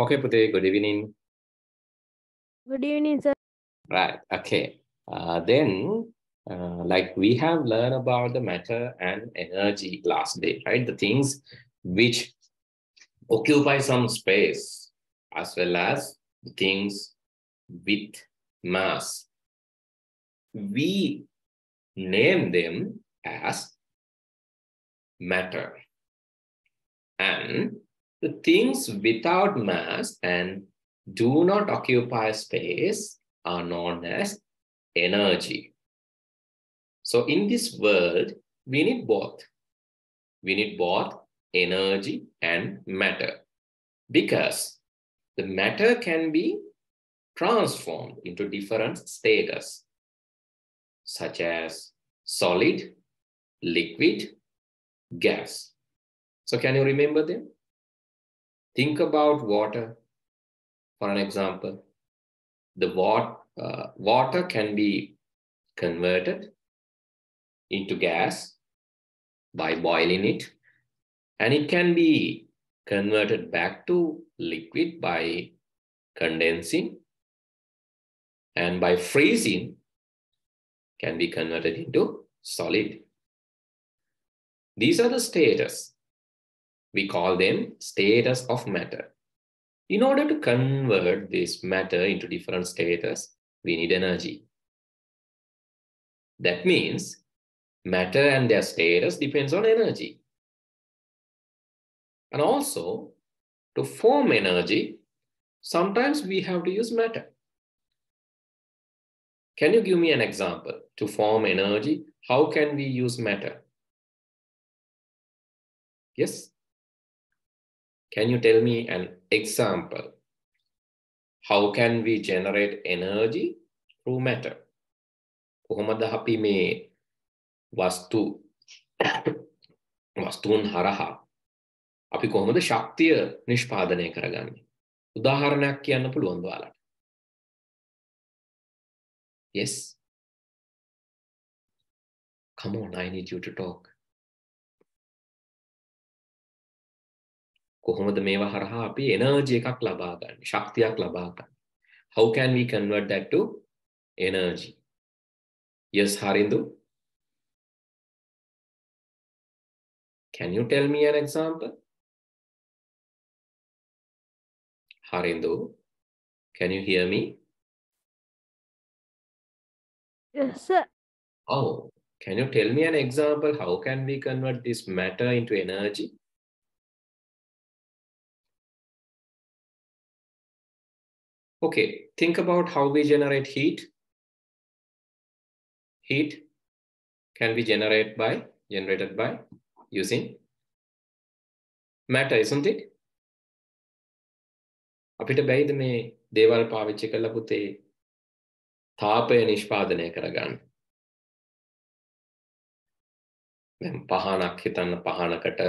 Okay, Pute, good evening. Good evening, sir. Right, okay. Uh, then, uh, like we have learned about the matter and energy last day, right? The things which occupy some space as well as the things with mass. We name them as matter. And the things without mass and do not occupy space are known as energy. So in this world, we need both. We need both energy and matter because the matter can be transformed into different status such as solid, liquid, gas. So can you remember them? Think about water, for an example. The uh, water can be converted into gas by boiling it, and it can be converted back to liquid by condensing, and by freezing can be converted into solid. These are the status. We call them status of matter. In order to convert this matter into different status, we need energy. That means matter and their status depends on energy. And also, to form energy, sometimes we have to use matter. Can you give me an example? To form energy, how can we use matter? Yes? Can you tell me an example? How can we generate energy through matter? කොහොමද අපි මේ වස්තු වස්තුන් හරහා අපි කොහොමද ශක්තිය නිෂ්පාදනය කරගන්නේ? උදාහරණයක් කියන්න පුළුවන් ඔයාලට. Yes. Come on, I need you to talk. කොහොමද මේවා හරහා අපි එනර්ජි එකක් ලබා ගන්න ශක්තියක් ලබා ගන්න. How can we convert that to energy? Yes harindu can you tell me an example? Harindu can you hear me? Yes, sir. oh can you tell me an example? How can we convert this matter into energy Okay, think about how we generate heat. Heat can be generated by generated by using matter, isn't it? අපිට බැයිද මේ දේවල් පාවිච්චි කරලා පුතේ තාපය නිෂ්පාදනය කරගන්න. දැන් පහනක් හිතන්න පහනකට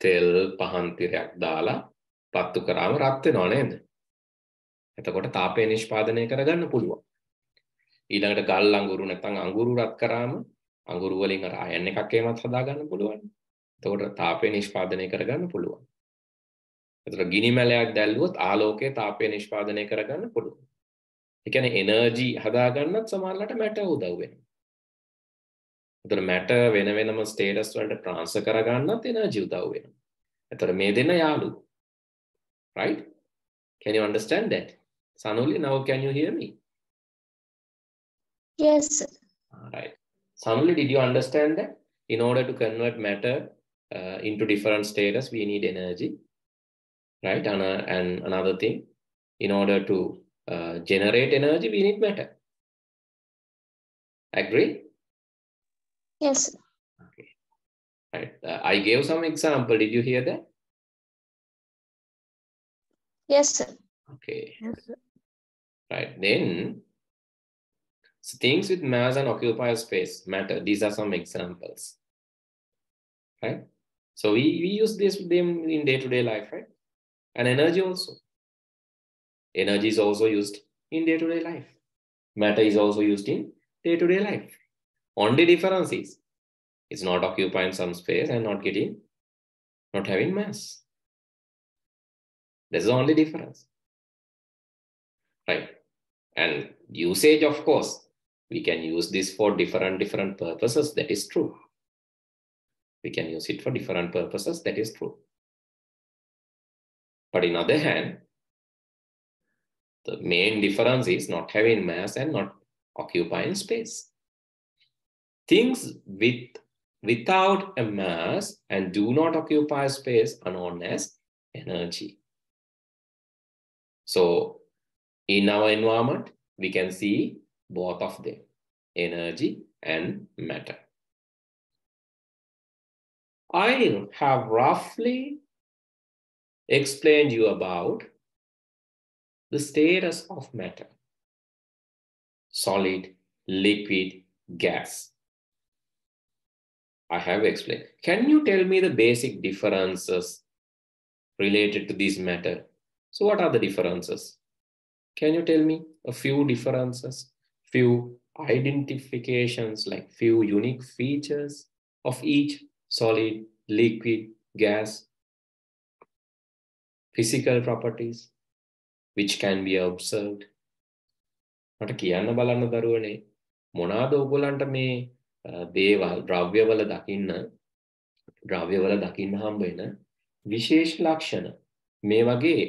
තෙල් පහන් තිරයක් දාලා පත්තු කරාම රත් වෙනව නේද? එතකොට තාපය නිෂ්පාදනය කරගන්න පුළුවන්. ඊළඟට ගල් අඟුරු නැත්නම් අඟුරු රත් කරාම අඟුරු වලින් අර අයන් එකක් එහෙමත් හදාගන්න පුළුවන්. එතකොට තාපය නිෂ්පාදනය කරගන්න පුළුවන්. එතකොට ගිනි මැලයක් දැල්ලුවොත් ආලෝකය තාපය නිෂ්පාදනය කරගන්න පුළුවන්. ඒ කියන්නේ එනර්ජි හදාගන්නත් සමහරවිට මැටර් උදව් වෙනවා. එතකොට මැටර් වෙන වෙනම ස්ටේටස් වලට ට්‍රාන්ස්ෆර් කරගන්නත් එනර්ජි උදව් වෙනවා. එතකොට මේ දෙන්න යාළු. right? Can you understand that? Sanuli, now can you hear me? Yes. sir. All right. Sanuli, did you understand that? In order to convert matter uh, into different status, we need energy, right? And, uh, and another thing, in order to uh, generate energy, we need matter. Agree? Yes. Okay. Right. Uh, I gave some example. Did you hear that? Yes. sir. Okay. Yes, sir. Right. Then so things with mass and occupy space matter. These are some examples. Right. So we, we use this them in day-to-day life, right? And energy also. Energy is also used in day-to-day life. Matter is also used in day-to-day life. Only difference is it's not occupying some space and not getting, not having mass. That's the only difference. right? And usage, of course, we can use this for different different purposes. That is true. We can use it for different purposes. That is true. But in other hand, the main difference is not having mass and not occupying space. Things with without a mass and do not occupy space are known as energy. So in our environment, we can see both of them, energy and matter. I have roughly explained you about the status of matter, solid, liquid, gas. I have explained. Can you tell me the basic differences related to this matter? So what are the differences? Can you tell me a few differences, few identifications, like few unique features of each solid, liquid, gas, physical properties, which can be observed? මට කියන්න බලන්න දරුවනේ මොනාද ඔගොල්ලන්ට මේ දේවල් ද්‍රව්‍යවල දකින්න ද්‍රව්‍යවල දකින්න හම්බ වෙන විශේෂ ලක්ෂණ මේ වගේ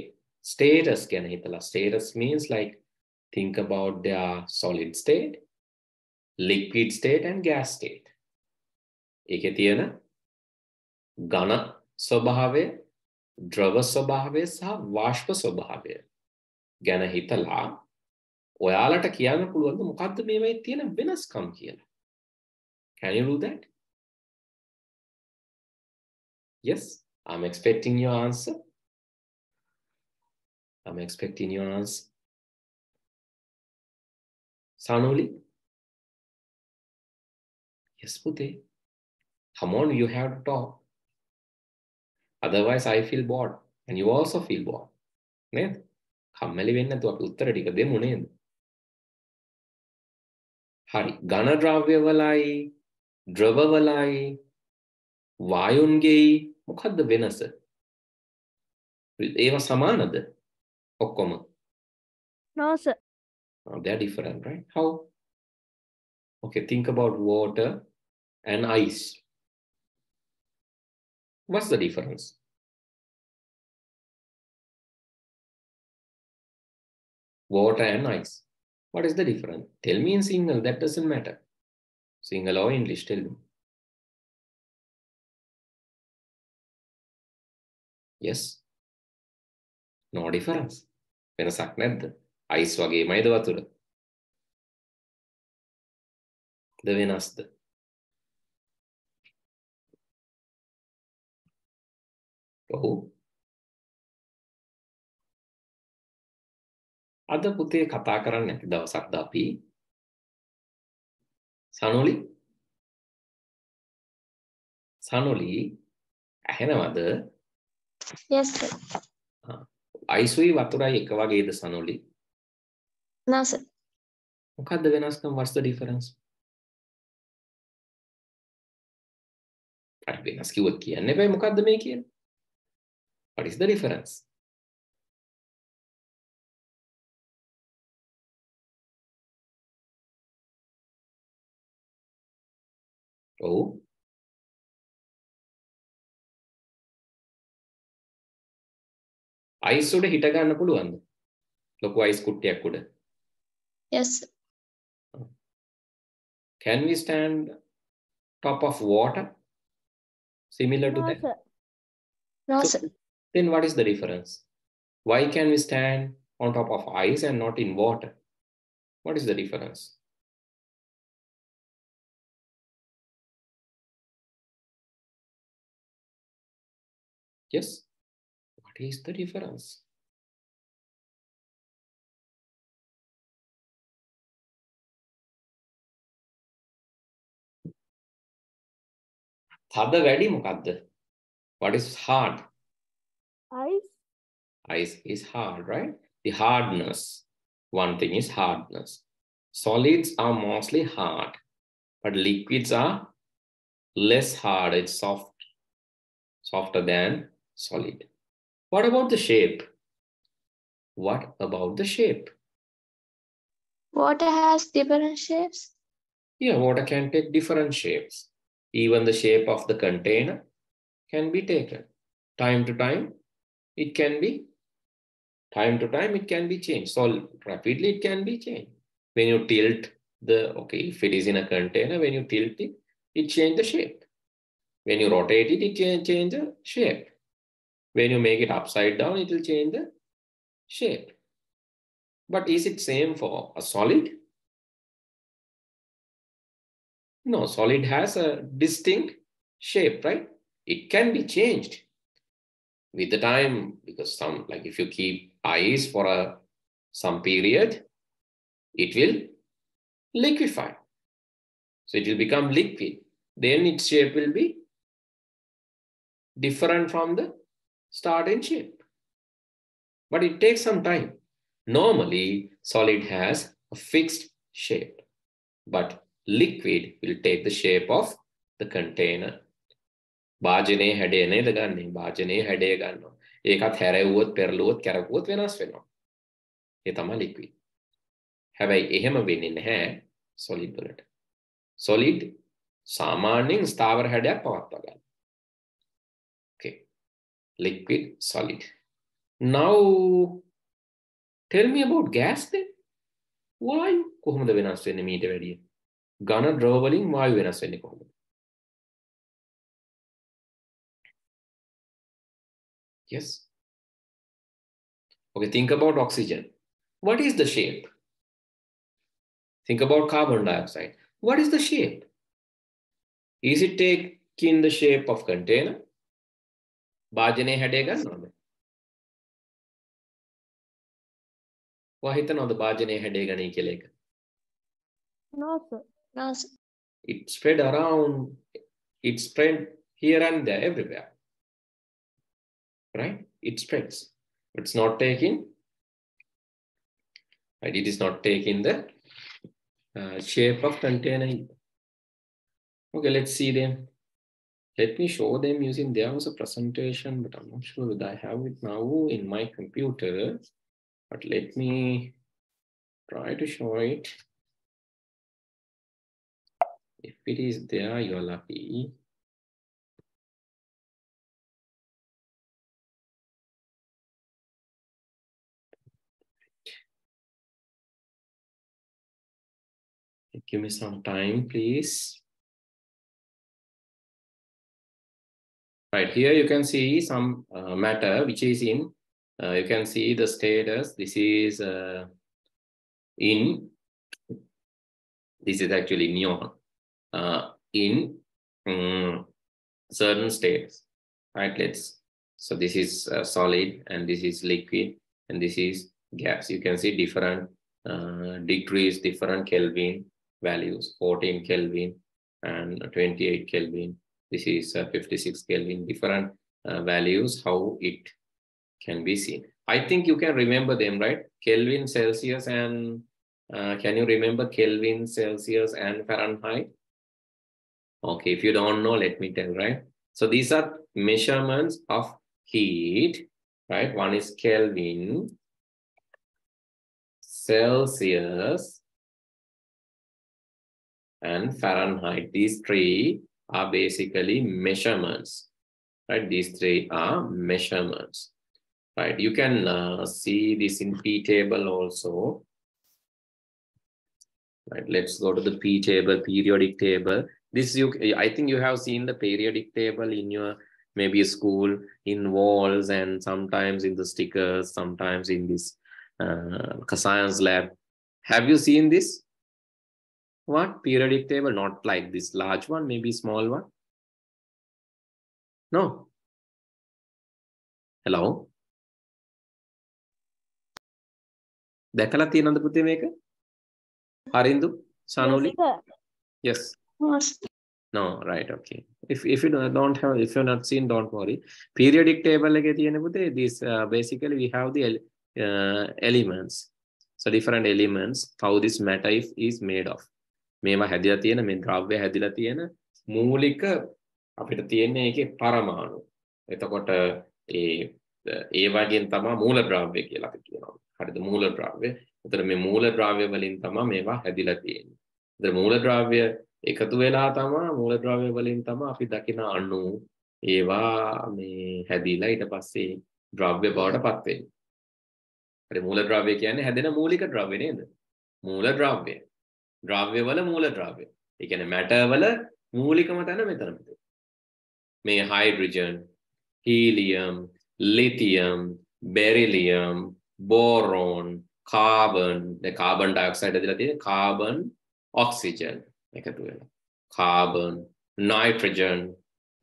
status ගැන හිතලා status means like think about their solid state liquid state and gas state ඒකේ තියෙන ඝන ස්වභාවය ද්‍රව ස්වභාවය සහ වාෂ්ප ස්වභාවය ගැන හිතලා ඔයාලට කියන්න පුළුවන්ද මොකක්ද මේවයි තියෙන වෙනස්කම් කියලා Can you do that? Yes, I'm expecting your answer. I'm expecting your answer. Sanuli? Yes, Pute. Come on, you have to talk. Otherwise, I feel bored. And you also feel bored. නේද? කම්මැලි වෙන්නේ නැතුව අපි උත්තර ටික දෙමු නේද? හරි. ඝන ද්‍රව්‍යවලයි ද්‍රවවලයි වායුන්ගෙයි මොකක්ද වෙනස? ඒවා සමානද? or common? No, sir. Oh, they're different, right? How? Okay, think about water and ice. What's the difference? Water and ice. What is the difference? Tell me in Sinhala, that doesn't matter. Sinhala or English, tell me. Yes? No difference. වෙනසක් නැද්ද? Ice වගේමයිද වතුර? ද වෙනස්ද? ඔව්. අද පුතේ කතා කරන්නේ නැති දවසක්ද අපි? සනොලි? සනොලි ඇහෙනවද? Yes, sir. අයිසුයි වතුරයි එක වගේද සනොලි? No, sir. මොකක්ද වෙනස්කම්? What's the difference? හරි වෙනස් කිව්වොත් කියන්න එපා මොකද්ද මේ කියන්නේ? What is the difference? ඔව් අයිස් උඩ හිට ගන්න පුළුවන්ද? ලොකු අයිස් කුට්ටියක් උඩ. Yes, sir. Can we stand top of water? Similar to No, that? sir. No, So- sir. Then what is the difference? Why can we stand on top of ice and not in water? What is the difference? Yes? What is the difference? තද වැඩි මොකක්ද? What is hard? Ice. Ice is hard, right? The hardness. One thing is hardness. Solids are mostly hard, but liquids are less hard. It's soft, softer than solid. What about the shape? What about the shape? Water has different shapes. Yeah, water can take different shapes. Even the shape of the container can be taken. Time to time, it can be, time to time, it can be changed. So rapidly, it can be changed. When you tilt the, okay, if it is in a container, when you tilt it, it change the shape. When you rotate it, it can change the shape. When you make it upside down, it will change the shape. But is it same for a solid? No, solid has a distinct shape, right? It can be changed with the time because some, like if you keep ice for a some period, it will liquefy. So it will become liquid. Then its shape will be different from the starting shape. But it takes some time. Normally, solid has a fixed shape, but liquid will take the shape of the container. භාජනයේ හැඩය නේද ගන්නේ භාජනයේ හැඩය ගන්නවා. ඒකත් හැරෙව්වොත් පෙරළුවොත් කැරකුවොත් වෙනස් වෙනවා. ඒ තමයි liquid. හැබැයි එහෙම වෙන්නේ නැහැ සොලිඩ් වලට. සොලිඩ් සාමාන්‍යයෙන් ස්ථාවර හැඩයක් පවත්වා ගන්න. Okay. Liquid, solid. Now tell me about gas then. වායු කොහොමද වෙනස් වෙන්නේ මීට වැඩිය? ඝන ද්‍රව වලින් වායු වෙනස් වෙන්නේ කොහොමද? Yes. Okay, think about oxygen. What is the shape? Think about carbon dioxide. What is the shape? Is it taking the shape of container? භාජනය හැඩය ගන්නවද? ඔයා හිතනවද භාජනය හැඩය ගනී කියලා එක? No, sir. No, sir. It spread around, it spread here and there, everywhere. Right? It spreads. It's not taking, right? It is not taking the uh, shape of container. either. Okay, let's see them. Let me show them using, there was a presentation, but I'm not sure whether I have it now in my computer. But let me try to show it. If it is there, you're lucky. Give me some time, please. Right here, you can see some uh, matter which is in, uh, you can see the status. This is uh, in, this is actually neon, uh, in um, certain states, right? Let's, so this is uh, solid and this is liquid and this is gas. You can see different uh, degrees, different Kelvin values, 14 Kelvin and 28 Kelvin this is uh, 56 Kelvin, different uh, values, how it can be seen. I think you can remember them, right? Kelvin, Celsius, and uh, can you remember Kelvin, Celsius, and Fahrenheit? Okay, if you don't know, let me tell, right? So these are measurements of heat, right? One is Kelvin, Celsius, and Fahrenheit. These three are basically measurements, right? These three are measurements, right? You can uh, see this in P table also. Right, let's go to the P table, periodic table. This you, I think you have seen the periodic table in your maybe school, in walls, and sometimes in the stickers, sometimes in this uh, science lab. Have you seen this? What periodic table? Not like this large one, maybe small one. No. Hello. දැකලා තියෙනවද පුතේ මේක? හරින්දු? සනෝලි? Sir. Yes. No, sir. No, right, okay. If if you don't don't have if you're not seen, don't worry. Periodic table එකේ තියෙන පුතේ this uh, basically we have the ele- uh, elements. So different elements, how this matter is, is made of. මේවා හැදිලා තියෙන මේ ද්‍රව්‍ය හැදිලා තියෙන මූලික අපිට තියෙන්නේ ඒකේ පරමාණු. එතකොට ඒ ඒ වගේන් තමයි මූල ද්‍රව්‍ය කියලා අපි කියනවා. හරිද? මූල ද්‍රව්‍ය. එතකොට මේ මූලද්‍රව්‍ය වලින් තමයි මේවා හැදිලා තියෙන්නේ. එතකොට මූලද්‍රව්‍ය එකතු වෙලා තමයි මූලද්‍රව්‍ය වලින් තමයි අපි දකින අණු ඒවා මේ හැදිලා ඊට පස්සේ ද්‍රව්‍ය බවට පත් වෙන්නේ. හරි මූලද්‍රව්‍ය කියන්නේ හැදෙන මූලික ද්‍රව්‍ය නේද? මූලද්‍රව්‍ය. ද්‍රව්‍ය ද්‍රව්‍යවල මූල ද්‍රව්‍ය. ඒ කියන්නේ matter වල මූලිකම තැන මෙතන මේ hydrogen, helium, lithium, beryllium, boron, carbon, දැන් carbon dioxide දීලා තියෙන්නේ carbon, oxygen එකතු වෙලා. carbon, nitrogen,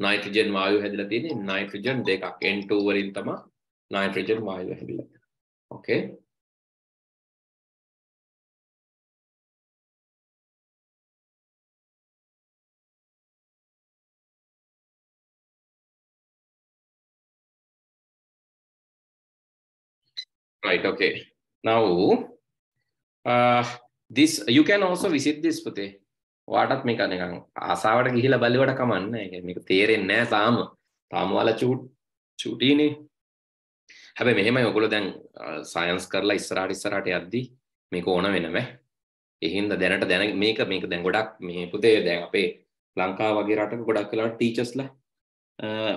nitrogen වායුව හැදිලා තියෙන්නේ nitrogen දෙකක් N2 වලින් තමයි nitrogen වායුව හැදිලා. okay Right, okay. Now, uh, this you can also visit this පුතේ. ඔයාටත් මේක නිකන් ආසාවට ගිහිලා බලුවට කමන්නේ නැහැ. මේක තේරෙන්නේ නැහැ තාම. තාම ඔයාලා චූට් චූටිනේ. හැබැයි මෙහෙමයි ඔයගොල්ලෝ දැන් සයන්ස් කරලා ඉස්සරහට ඉස්සරහට යද්දී මේක ඕන වෙනවෑ. ඒ හින්දා දැනට දැන මේක මේක දැන් ගොඩක් මේ පුතේ දැන් අපේ ලංකාව වගේ රටක ගොඩක් වෙලාවට ටීචර්ස්ලා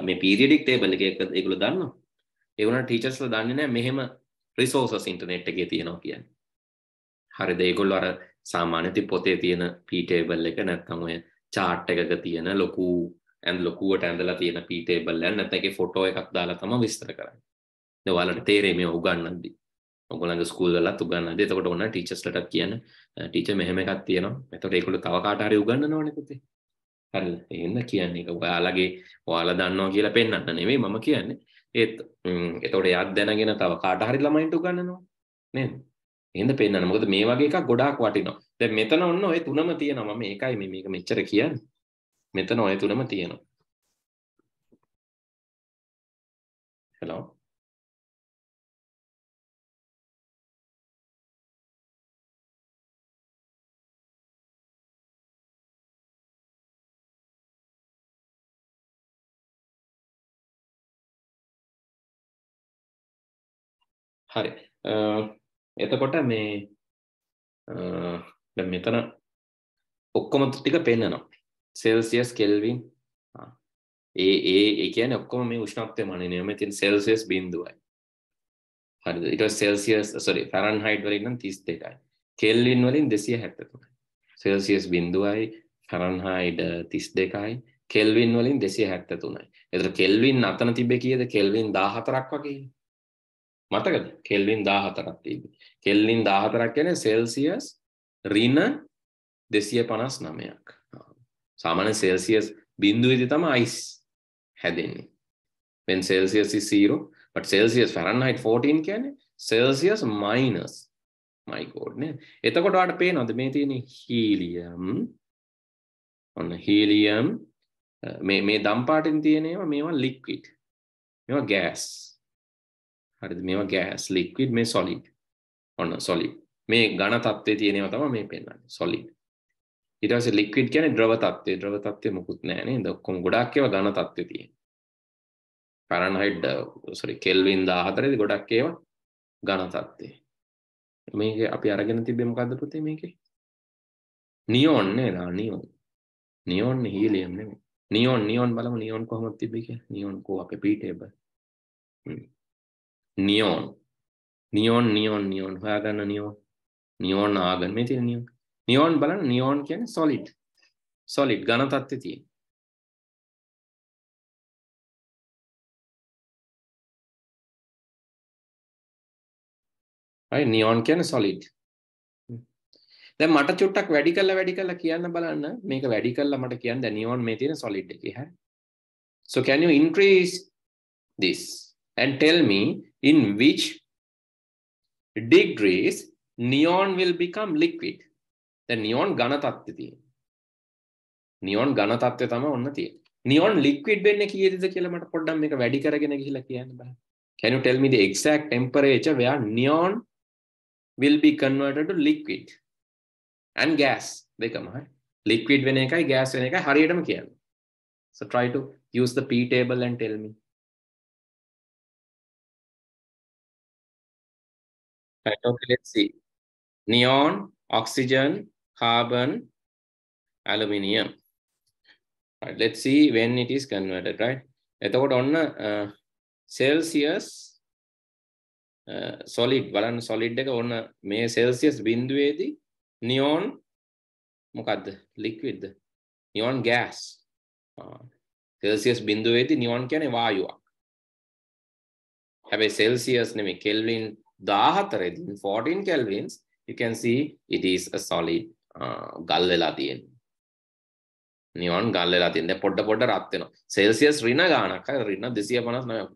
මේ පීරියඩික් ටේබල් එක ඒගොල්ලෝ දන්නවා. ඒ වුණාට ටීචර්ස්ලා දන්නේ නැහැ මෙහෙම රිසෝසස් ඉන්ටර්නෙට් එකේ තියෙනවා කියන්නේ. හරිද ඒගොල්ලෝ අර සාමාන්‍ය ඉතින් පොතේ තියෙන P table එක නැත්නම් ඔය chart එකක තියෙන ලොකු ඇඳ ලොකුවට ඇඳලා තියෙන P table එක නැත්නම් ඒකේ ෆොටෝ එකක් දාලා තමයි විස්තර කරන්නේ. දැන් ඔයාලට තේරෙයි මේ උගන්වද්දි. ඔයගොල්ලන්ගේ ස්කූල් වලත් උගන්වද්දි. එතකොට ඕන ටීචර්ස්ලටත් කියන්න ටීචර් මෙහෙම එකක් තියෙනවා. එතකොට ඒගොල්ලෝ තව කාට හරි උගන්වනවනේ පුතේ. හරිද? එහෙනම් කියන්නේ ඒක ඔයාලගේ ඔයාලා දන්නවා කියලා පෙන්වන්න නෙවෙයි මම කියන්නේ. ඒත් එතකොට එයාත් දැනගෙන තව කාට හරි ළමයින්ට උගන්වනවා නේද? එහෙනම් පෙන්වන්න. මොකද මේ වගේ එකක් ගොඩාක් වටිනවා. දැන් මෙතන ඔන්න ඔය තුනම තියෙනවා. මම ඒකයි මේ මේක මෙච්චර කියන්නේ. මෙතන ඔය තුනම තියෙනවා. hello හරි එතකොට මේ දැන් මෙතන ඔක්කොම ටික පෙන්නනවා. සෙල්සියස් කෙල්වින් ඒ ඒ ඒ කියන්නේ ඔක්කොම මේ උෂ්ණත්වය මනිනේ මේ තියෙන සෙල්සියස් බිඳුවයි. හරිද? ඊට පස්සේ සෙල්සියස් සෝරි ෆැරන්හයිට් වලින් නම් 32යි කෙල්වින් වලින් 273යි සෙල්සියස් බිඳුවයි ෆැරන්හයිට් 32යි කෙල්වින් වලින් 273යි එතකොට කෙල්වින් අතන තිබ්බේ කීයද? කෙල්වින් 14ක් වගේ. මතකද? කෙල්ලින් දාහතරක් තිබ කෙල්ලින් දාහතරක් ගැන සෙල්සිියස් රින දෙසිය පනස් නමයක් සාමාන සෙල්සිියස් බින්දු ඉති තම අයිස් හැදෙන්නේ වෙන් සෙල්සිියසිීරෝ පට සෙල්සිියස් ෆරන්හයිට 14 කියන සෙල්සිියස් මයිනස් මයිකෝඩ්නය එතකොට අට පේ නොද මේ තියෙන හීලියම් ඔන්න හීලියම් මේ දම්පාටින් තියෙනවා මේවා ලික්විට් මෙවා ගෑස් හරිද? මේවා ගෑස් ලික්විඩ් මේ සොලිඩ් ඔන්න සොලිඩ් මේ ඝන තත්ත්වයේ තියෙනවා තමයි මේ පෙන්වන්නේ. සොලිඩ් ඊට පස්සේ ලික්විඩ් කියන්නේ ද්‍රව තත්ත්වය. ද්‍රව තත්ත්වය මොකුත් නැහැ නේද? ඔක්කොම uh, ගොඩක් ඒවා ඝන තත්ත්වයේ තියෙන ෆැරන්හයිට් සෝරි කෙල්වින් 14 දී ගොඩක් ඒවා ඝන තත්ත්වයේ. මේක අපි අරගෙන තිබ්බේ මොකද්ද පුතේ මේකේ? නියෝන් නේද? නියෝන්. නියෝන් හීලියම් නෙමෙයි නියෝන් නියෝන් බලමු. නියෝන් කොහොමද තිබ්බේ කියලා. නියෝන් කෝ අපේ පී ටේබල් නියෝන්. නියෝන් නියෝන් නියෝන්. හොයාගන්න නියෝන්. නියෝන් ආගන්. මේ තියෙන නියෝන්. නියෝන් බලන්න නියෝන් කියන්නේ සොලිඩ් සොලිඩ් ඝන තත්ත්වයේ තියෙන. හරි නියෝන් කියන්නේ සොලිඩ් දැන් මට චුට්ටක් වැඩි කරලා වැඩි කරලා කියන්න බලන්න. මේක වැඩි කරලා මට කියන්න දැන් නියෝන් මේ තියෙන සොලිඩ් එකේ. හරි so can you increase this? And tell me in which degrees neon will become liquid? දැන් නියෝන් ඝන තත්ත්වයේ තියෙන නියෝන් ඝන තත්ත්වය තමයි ඔන්න තියෙන්නේ. නියෝන් ලික්විඩ් වෙන්නේ කීයදද කියලා මට පොඩ්ඩක් මේක වැඩි කරගෙන ගිහිල්ලා කියන්න බෑ. Can you tell me the exact temperature where neon will be converted to liquid? And gas දෙකම හරි. Liquid වෙන එකයි gas වෙන එකයි හරියටම කියන්න. So try to use the p table and tell me. Let's see neon, oxygen, carbon, aluminium. Right, let's see when it is converted, right? එතකොට ඔන්න සෙල්සියස් සොලිඩ් බලන්න සොලිඩ් එක ඔන්න මේ සෙල්සියස් බින්දුවේදී නියෝන් මොකක්ද ලික්විඩ්ද නියෝන් ගෑස් සෙල්සියස් බින්දුවේදී නියෝන් කියන්නේ වායුවක්. හැබැයි සෙල්සියස් නෙමෙයි කෙල්වින් 14 දී 14 kelvins you can see it is a solid uh, ගල් වෙලා තියෙන්නේ නිවන් ගල් වෙලා තියෙන. දැන් පොඩ පොඩ රත් වෙනවා. සෙල්සියස් ඍණ ගානක් හරි ඍණ 259.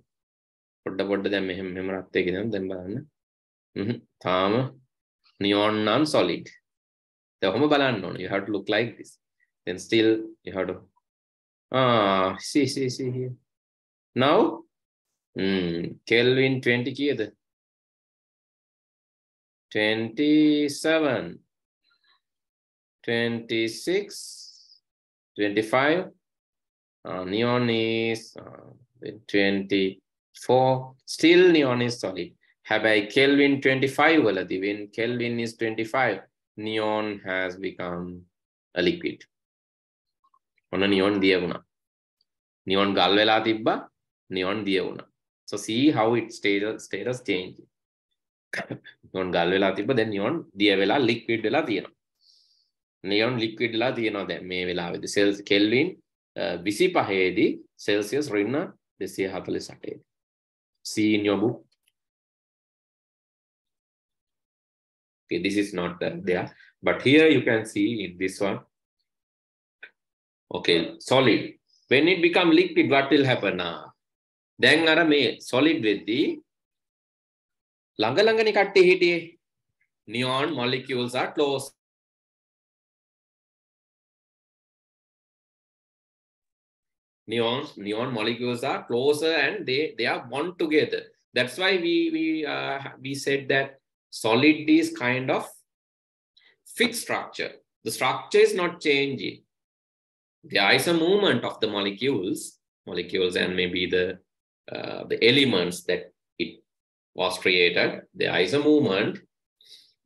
පොඩ පොඩ දැන් මෙහෙම මෙහෙම රත් වෙගෙන යනවා. දැන් බලන්න. හ්ම් තාම neon non solid. දැන් ඔහොම බලන්න ඕන. You have to look like this. Then still you have to ah see see see here. Now hmm Kelvin 20 කීයද? 27, 26, 25. Uh, neon is uh, 24. Still neon is solid. Have I Kelvin 25? Well, when Kelvin is 25, neon has become a liquid. On a neon diaguna. Neon galvela tibba, neon diaguna. So see how its status, status changes. Neon ගල් වෙලා තිබ්බ. දැන් neon දිය වෙලා liquid වෙලා තියෙනවා. නියොන් ලික්විඩ්ලා තියෙනවා දැන් මේ වෙලාවේදී. සෙල්ස් කෙල්වින් 25 දී සෙල්සියස් ඍණ 248 see in your book okay this is not uh, there but here you can see in this one. Okay solid. When it become liquid what will happen now? දැන් අර මේ solid වෙද්දී ළඟ ළඟනේ කට්ටිය හිටියේ neon molecules are close neon neon molecules are closer and they they are bond together that's why we we uh, we said that solid is kind of fixed structure the structure is not changing there is a movement of the molecules molecules and maybe the uh, the elements that it was created there is a movement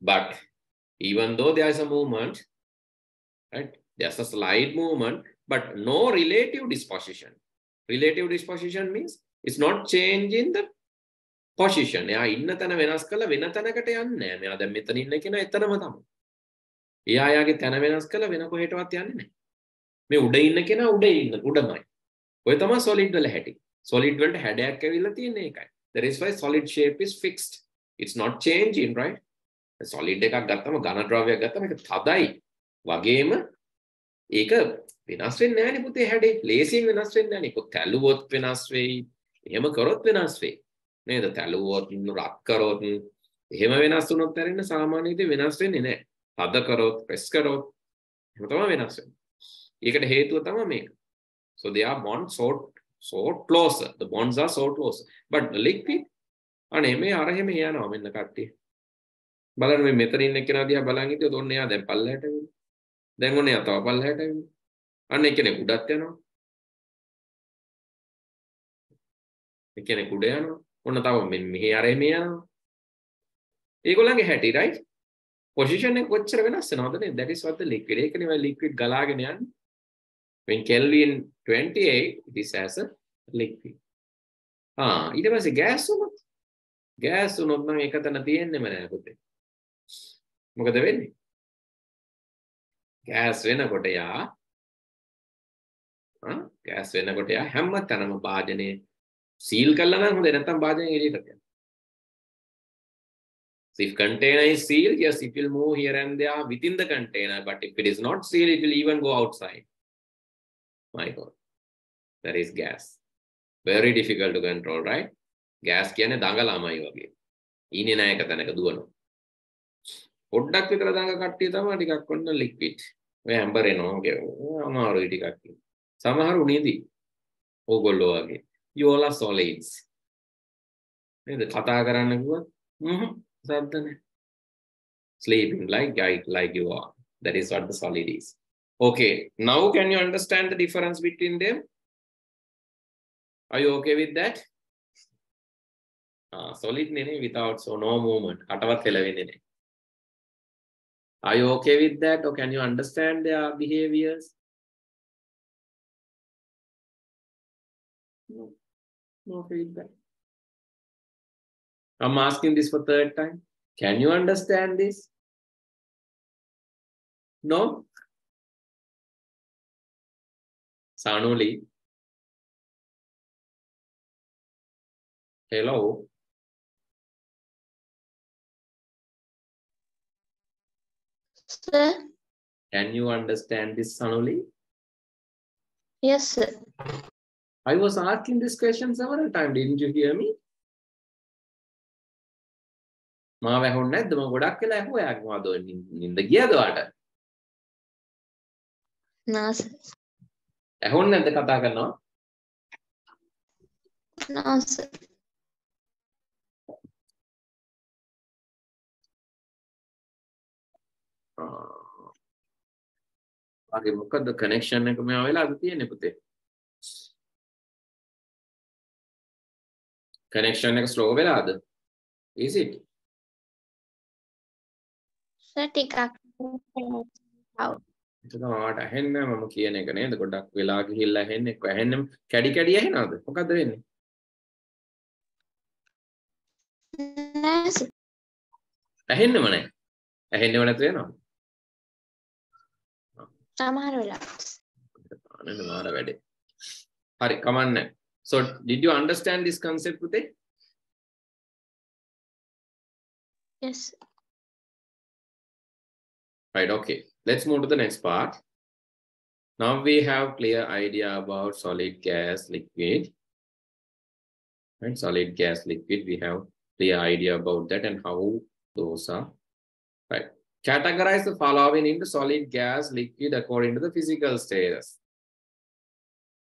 but even though there is a movement right there's a slight movement but no relative disposition. Relative disposition means it's not changing the position. එයා ඉන්න තැන වෙනස් කළා වෙන තැනකට යන්නේ නැහැ. මෙයා දැන් මෙතන ඉන්න කෙනා එතනම තමයි. එයා යාගේ තැන වෙනස් කළා වෙන කොහෙටවත් යන්නේ නැහැ. මේ උඩ ඉන්න කෙනා උඩ ඉන්න උඩමයි. ඔය තමයි solid වල හැටි. solid වලට හැඩයක් ඇවිල්ලා තියෙන එකයි. That is why solid shape is fixed. It's not changing, right? solid එකක් ගත්තම ඝන ද්‍රව්‍යයක් ගත්තම ඒක තදයි. වගේම ඒක වෙනස් වෙන්නේ නැහැනේ පුතේ හැඩේ. ලේසියෙන් වෙනස් වෙන්නේ නැහැනේ. කො තැළුවොත් වෙනස් වෙයි. එහෙම කරොත් වෙනස් වෙයි. නේද? තැළුවොත් රත් කරොත් එහෙම වෙනස් වුණොත් ඇරෙන්න සාමාන්‍ය විදිහට වෙනස් වෙන්නේ නැහැ. තද කරොත්, ප්‍රෙස් කරොත් එහෙම තමයි වෙනස් වෙන්නේ. ඒකට හේතුව තමයි මේක. So they are bonds so so closer. The bonds are so close. But the liquid අනේ මේ අර එහෙම යනවා මෙන්න කට්ටිය. බලන්න මේ මෙතන ඉන්න කෙනා දිහා බලන් හිටියොත් ඔන්න එයා දැන් පල්ලහැට වෙනවා. දැන් ඔන්න එයා තව පල්ලහැට වෙනවා. අන්න එක්කෙනෙක් උඩත් යනවා. එක්කෙනෙක් උඩ යනවා. ඔන්න තව මෙන්න මෙහි අර එමේ යනවා. ඒගොල්ලන්ගේ හැටි right? පොසිෂන් එක කොච්චර වෙනස් වෙනවද නේද? that is what the liquid. ඒකනේ මේ liquid ගලාගෙන යන්නේ. When Kelvin 28 this as a liquid. ආ ඊට පස්සේ gas වුණොත් gas වුණොත් නම් ඒක තන තියෙන්නෙම නෑ පුතේ. මොකද වෙන්නේ? gas වෙනකොට යා ගෑස් වෙනකොට යා හැම තැනම භාජනය සීල් කරලා නම් හොඳයි නැත්නම් භාජනය එළියට යනවා. So if container is sealed, yes, it will move here and there within the container. But if it is not sealed, it will even go outside. My God, that is gas. Very difficult to control, right? gas කියන්නේ දඟලමයි වගේ. ඊනේ නැහැ එක තැනක දුවනවා. පොඩ්ඩක් විතර දඟ කට්ටිය තමයි ටිකක් ඔන්න ලික්විඩ්. ඔය හැම්බරෙනවා වගේ. අමාරුයි ටිකක්. සමහරු නිදි. ඕගොල්ලෝ වගේ. you all are solids. නේද? කතා කරන්න කිව්වොත් හ්ම් සද්ද නැහැ. Sleeping like like you are. That is what the solid is. Okay, now can you understand the difference between them? Are you okay with that? Uh, solid nene without, so no movement. Are you okay with that or can you understand their behaviors? No, no feedback. I'm asking this for third time. Can you understand this? No? Sanuli. Hello. Sir? Can you understand this, Sanuli? Yes, sir. I was asking this question several times. Didn't you hear me? මාව ඇහුන්නේ නැද්ද මම ගොඩක් වෙලා ඇහුවා යාගේ මොකද ඔය නින්ද ගියද No, sir. ඇහුන්නේ නැද්ද කතා කරනවා? Sir. වගේ මොකද්ද කනෙක්ෂන් එක මෙයා වෙලාද තියෙන්නේ පුතේ? කනෙක්ෂන් එක ස්ලෝ වෙලාද? Is it Sir, ටිකක් out. ඒක තමයි ඇහෙන්නේ මම කියන එක නේද ගොඩක් වෙලා ගිහිල්ලා ඇහෙන්නේ එක්ක ඇහෙන්නේ කැඩි කැඩි ඇහෙනවද මොකද්ද වෙන්නේ. ඇහෙන්නෙම නැහැ ඇහෙන්නෙම නැතු වෙනවා සමහර වෙලාවට. අනේ මාර වැඩේ හරි කමන්නේ so did you understand this concept පුතේ Yes. Right, okay. Let's move to the next part. Now we have clear idea about solid gas liquid. Right, solid gas liquid, we have clear idea about that and how those are. Right. Categorize the following into solid gas liquid according to the physical status.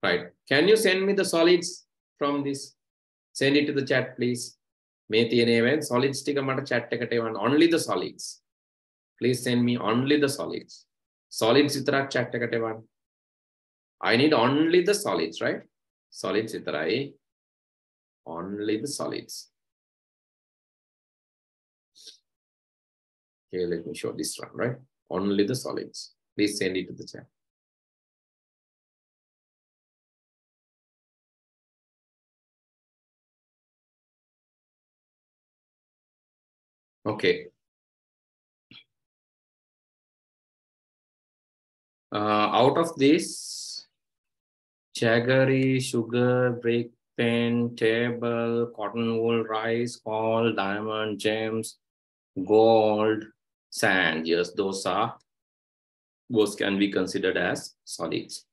Right. Can you send me the solids from this? Send it to the chat, please. මේ තියෙන ඒවායින් solids ටික මට chat එකට එවන්න. Only the solids. please send me only the solids. Solids itara chakta I need only the solids, right? Solids itarai, only the solids. Okay, let me show this one, right? Only the solids. Please send it to the chat. Okay, out of this, jaggery, sugar, brick, pen, table, cotton wool, rice, coal, diamond, gems, gold, sand. Yes, those are, those can be considered as solids.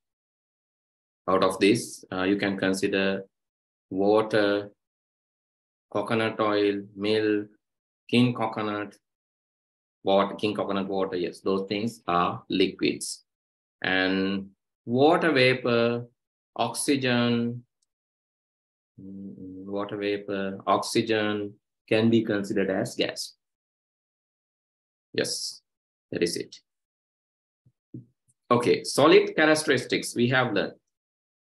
Out of this, uh, you can consider water, coconut oil, milk, king coconut, water, king coconut water. Yes, those things are liquids and water vapor, oxygen, mm, water vapor, oxygen can be considered as gas. Yes, that is it. Okay, solid characteristics we have learned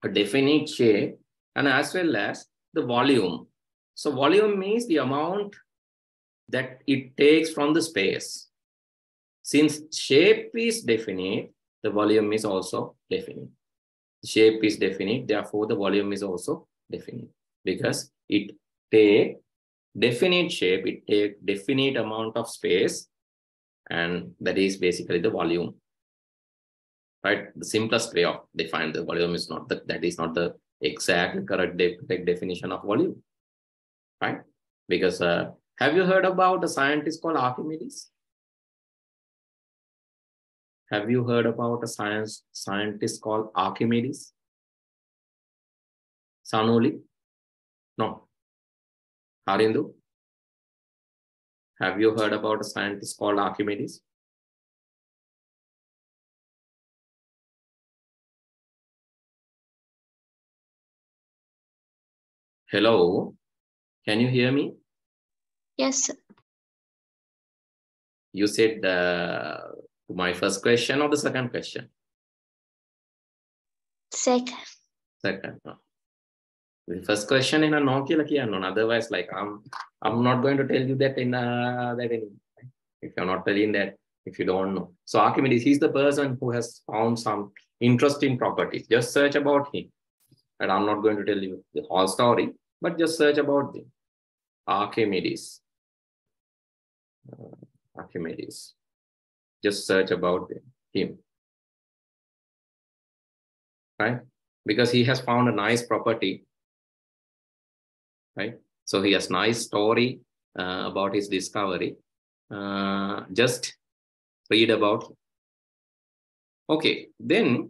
a definite shape and as well as the volume. So volume means the amount that it takes from the space. Since shape is definite, the volume is also definite. Shape is definite, therefore the volume is also definite because it take definite shape, it take definite amount of space and that is basically the volume. Right, the simplest way of define the volume is not the, that is not the exact correct de definition of volume, right? Because uh, have you heard about a scientist called Archimedes? Have you heard about a science scientist called Archimedes? Sanoli? No. Harindu? Have you heard about a scientist called Archimedes? Hello, can you hear me? Yes, sir. You said uh, my first question or the second question? Second. Second. no. The first question in a no කියලා කියන්න ඕන. Otherwise, like I'm I'm not going to tell you that in uh, that in if you're not telling that if you don't know. So Archimedes, he's the person who has found some interesting properties. Just search about him. And I'm not going to tell you the whole story, but just search about him. Archimedes. Uh, Archimedes. Just search about him. Right? Because he has found a nice property. Right? So he has nice story uh, about his discovery. Uh, just read about. Okay, then,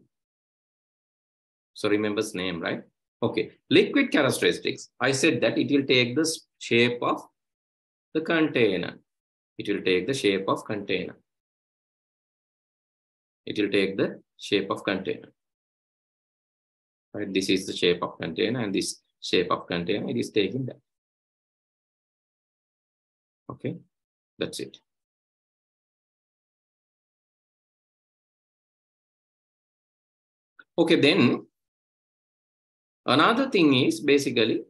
so remember his name, right? Okay, liquid characteristics. I said that it will take the shape of the container. It will take the shape of container. It will take the shape of container. Right, this is the shape of container and this shape of container, it is taking that. Okay, that's it. Okay, then another thing is basically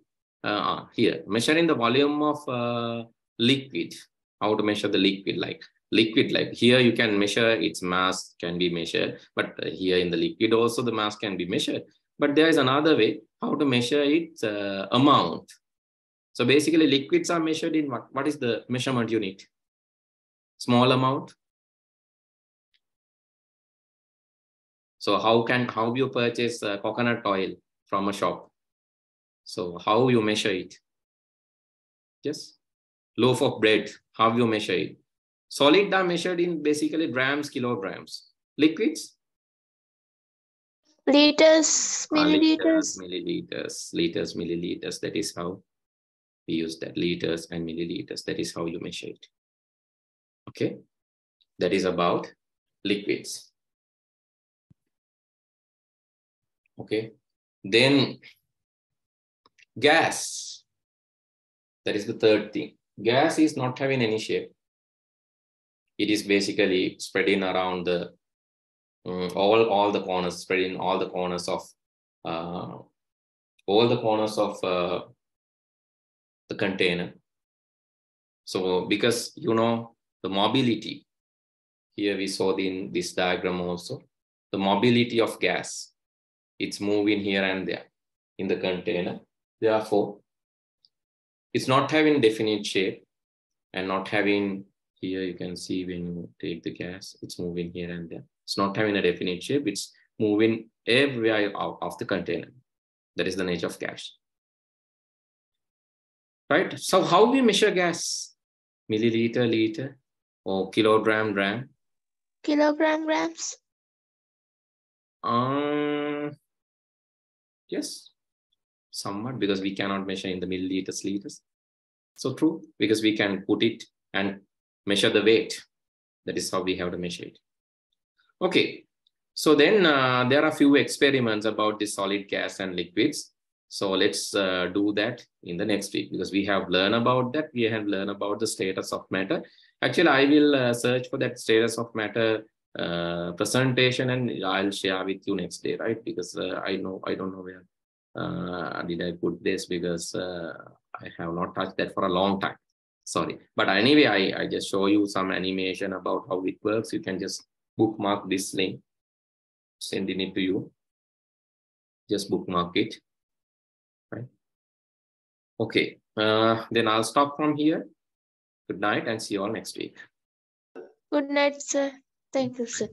uh, here, measuring the volume of uh, liquid, how to measure the liquid like liquid like here you can measure its mass can be measured, but here in the liquid also the mass can be measured. But there is another way how to measure its uh, amount. So basically liquids are measured in what? What is the measurement unit? Small amount, So how can how you purchase uh, coconut oil from a shop? So how you measure it? Yes, loaf of bread. How you measure it? Solid are measured in basically grams, kilograms. Liquids? Liters, Ah, milliliters. milliliters, liters, milliliters. That is how we use that. Liters and milliliters. That is how you measure it. Okay. That is about liquids. Okay. Then gas. That is the third thing. Gas is not having any shape. It is basically spreading around the mm, all all the corners, spreading all the corners of uh, all the corners of uh, the container. So because you know the mobility, here we saw in this diagram also, the mobility of gas it's moving here and there in the container. Therefore, it's not having definite shape and not having here you can see when you take the gas, it's moving here and there. It's not having a definite shape, it's moving everywhere out of the container. That is the nature of gas. Right? So how we measure gas? Milliliter, liter, or kilogram, gram? Kilogram grams. Um, yes, somewhat because we cannot measure in the milliliters, liters. So true, because we can put it and measure the weight. That is how we have to measure it. Okay, so then uh, there are a few experiments about the solid gas and liquids. So let's uh, do that in the next week because we have learned about that. We have learned about the status of matter. Actually, I will uh, search for that status of matter uh, presentation and I'll share with you next day, right? Because uh, I know I don't know where uh, did I put this because I have not touched that for a long time. Sorry, but anyway, I I just show you some animation about how it works. You can just bookmark this link, sending it to you. Just bookmark it, right? Okay, uh, then I'll stop from here. Good night and see you all next week. Good night, sir. Thank you, sir.